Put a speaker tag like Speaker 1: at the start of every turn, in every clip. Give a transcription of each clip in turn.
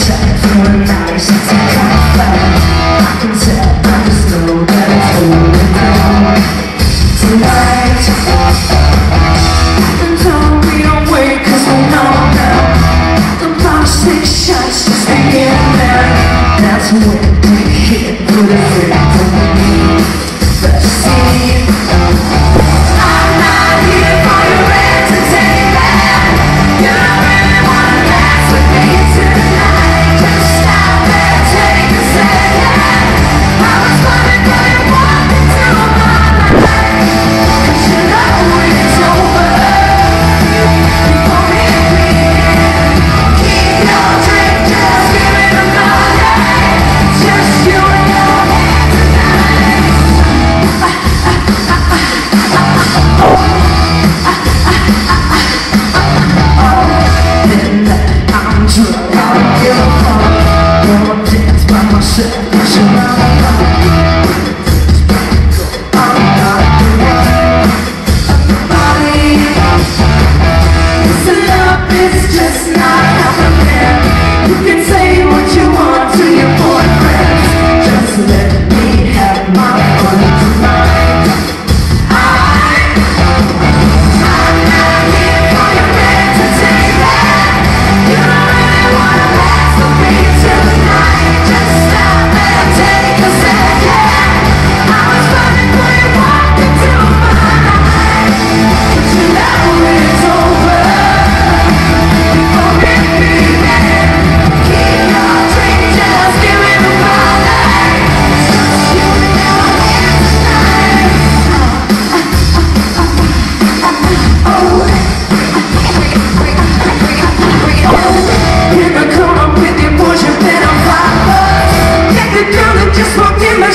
Speaker 1: I can tell.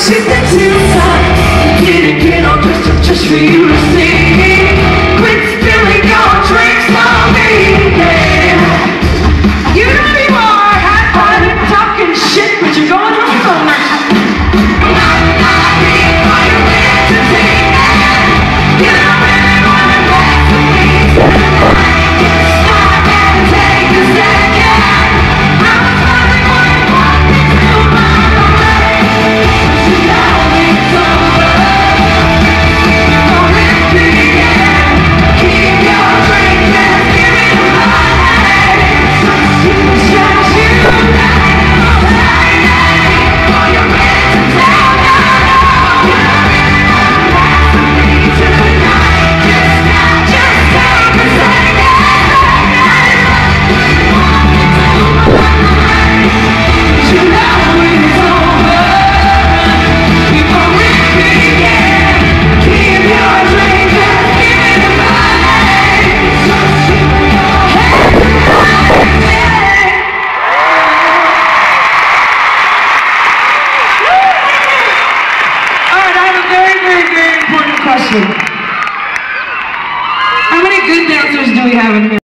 Speaker 1: she thinks you
Speaker 2: How many good dancers do we have in here?